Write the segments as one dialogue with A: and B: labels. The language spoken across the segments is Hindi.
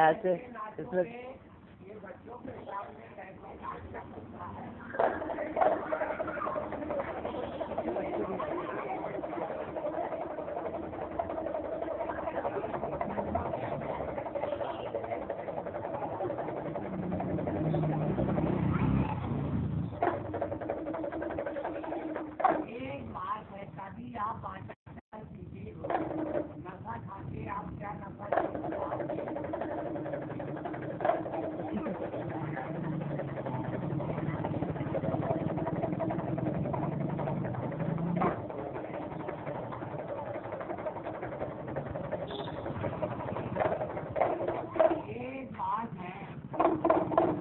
A: ऐसे इसमें
B: एक बात है कभी आप बाटा कीजिए नफा खाके आप क्या नफा एक बात है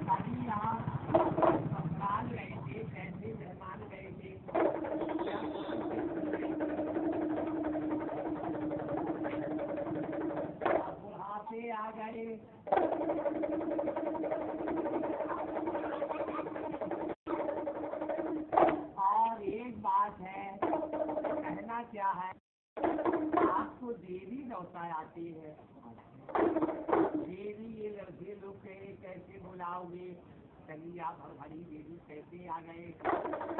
B: कभी आप ससुराल गए थे पैसे मेहमान गए थे बुढ़ापे आ गए और एक बात है, कहना क्या है? आपको देवी लौटा आती है। देवी ये लड़के लोग कहे कैसे बुलाओगे? चलिए आप हमारी देवी कैसे आ गए?